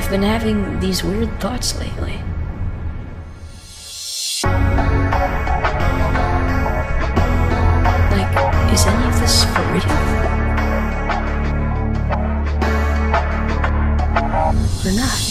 I've been having these weird thoughts lately. Like, is any of this for real? Or not?